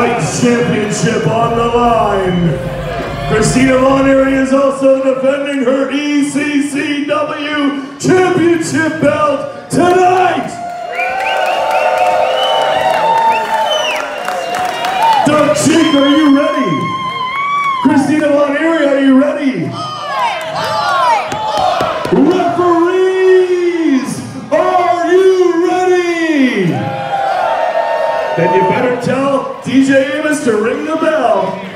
Heights Championship on the line. Christina Von Eerie is also defending her ECCW Championship belt tonight. Dark Sheik, are you ready? Christina Von Eerie, are you ready? Referees, are you ready? Then you better tell DJ Amos to ring the bell.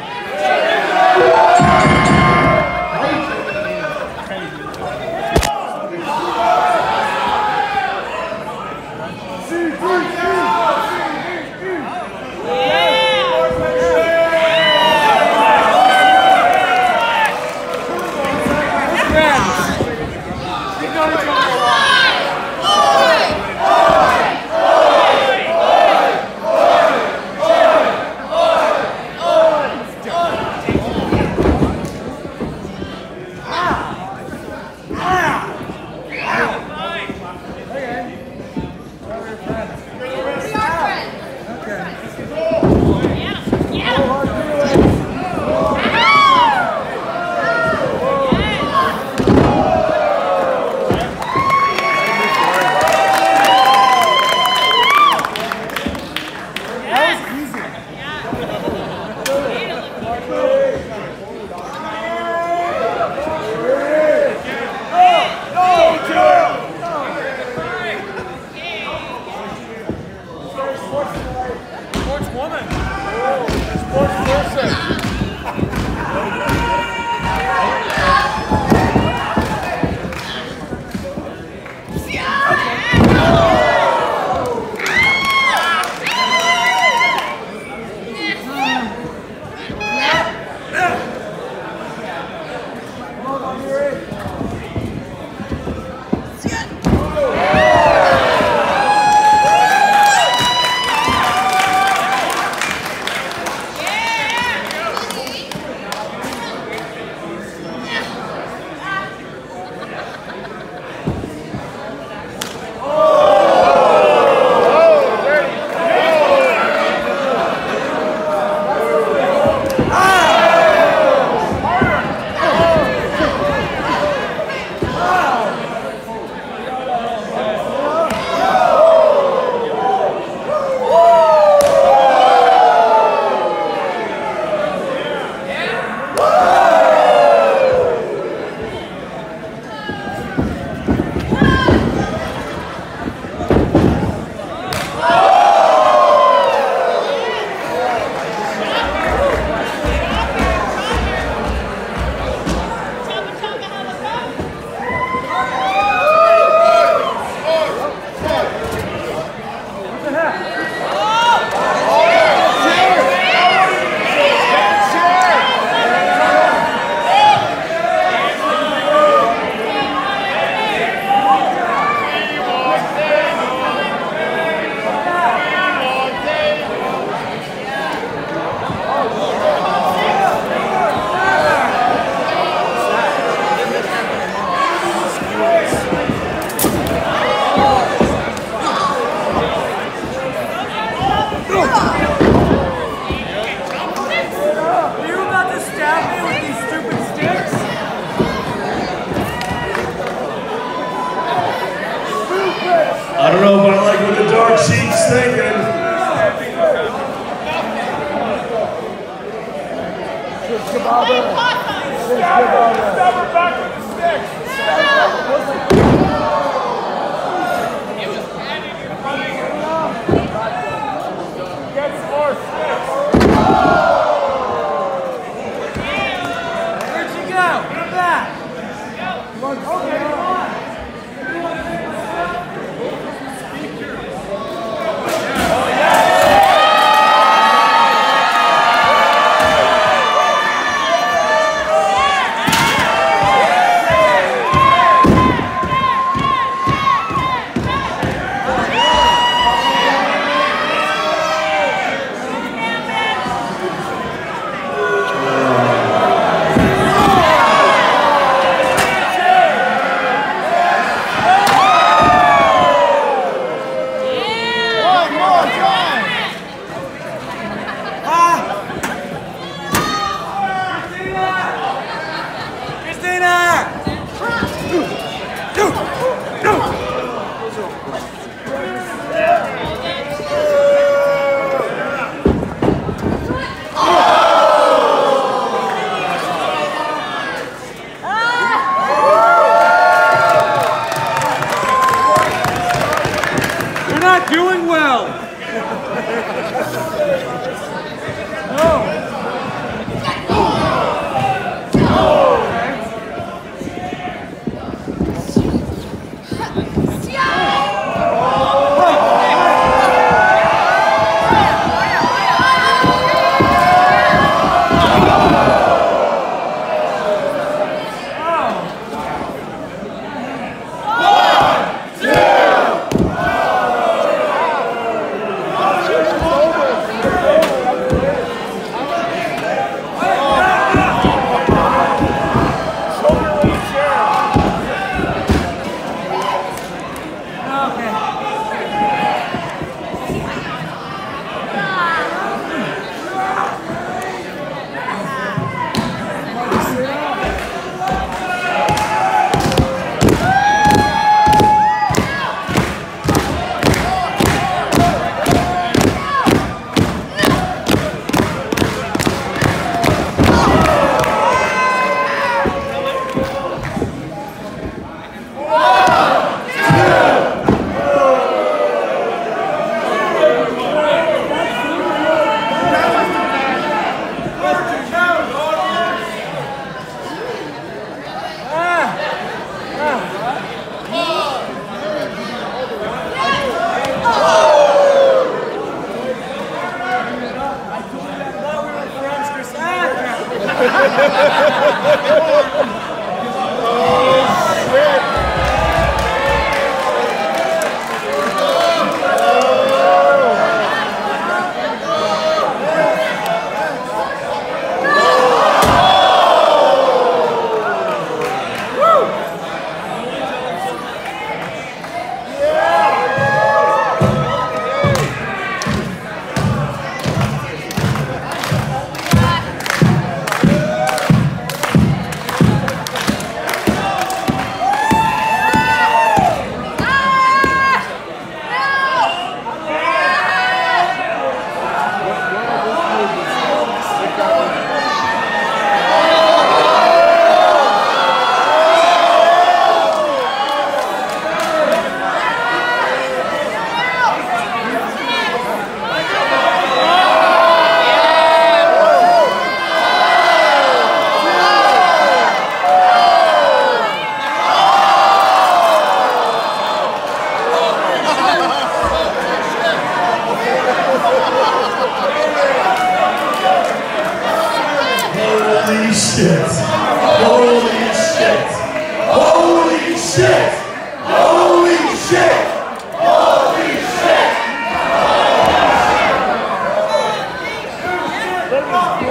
This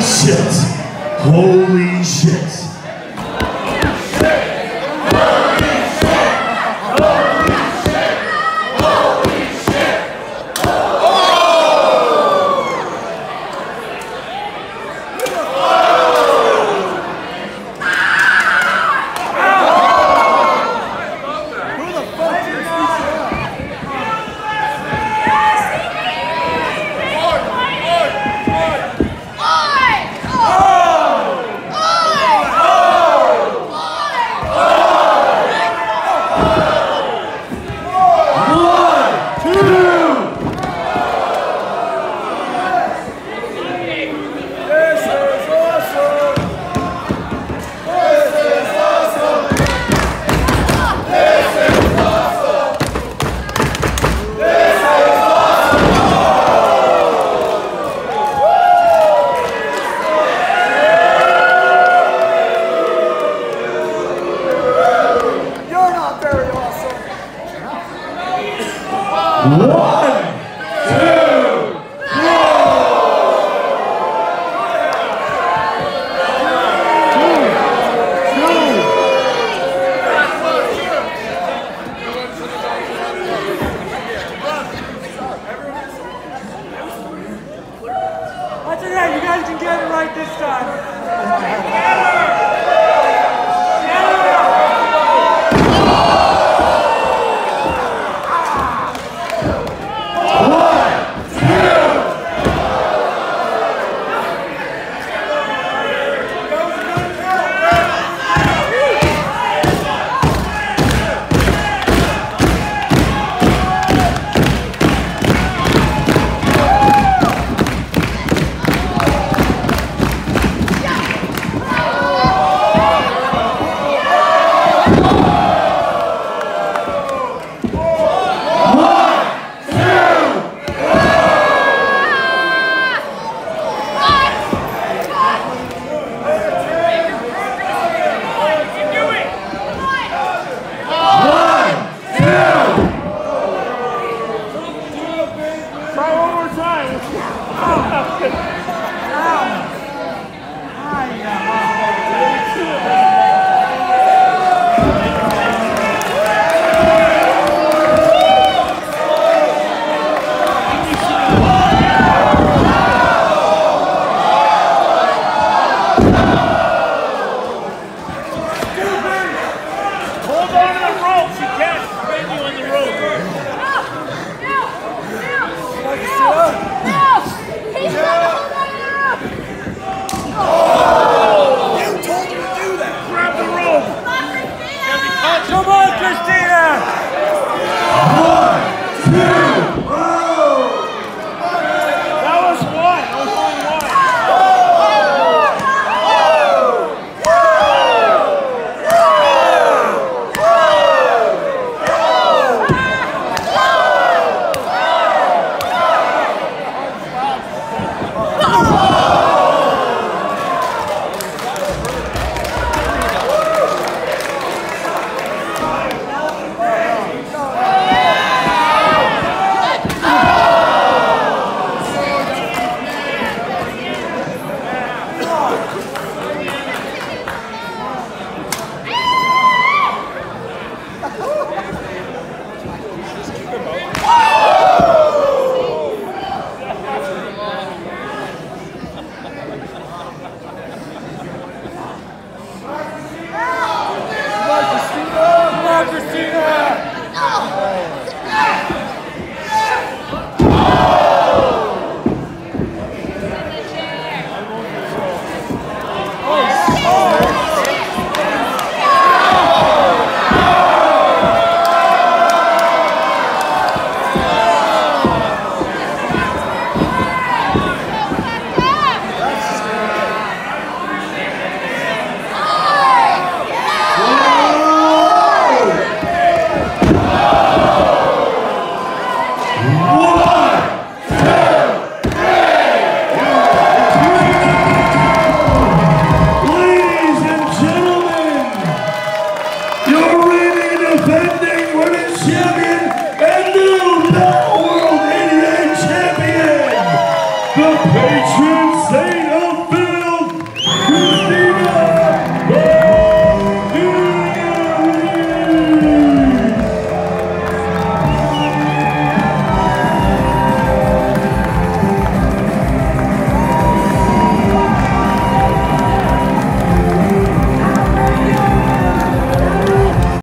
shit. Holy shit. わ